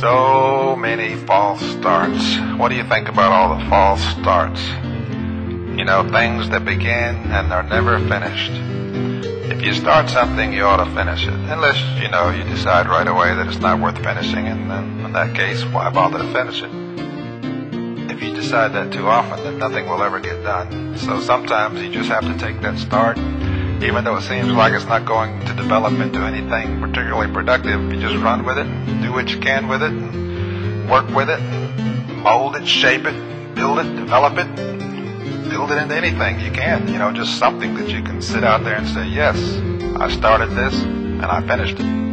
So many false starts. What do you think about all the false starts? You know, things that begin and are never finished. If you start something, you ought to finish it. Unless, you know, you decide right away that it's not worth finishing, and then in that case, why bother to finish it? If you decide that too often, then nothing will ever get done. So sometimes you just have to take that start even though it seems like it's not going to develop into anything particularly productive, you just run with it, do what you can with it, and work with it, mold it, shape it, build it, develop it, build it into anything you can. You know, just something that you can sit out there and say, yes, I started this and I finished it.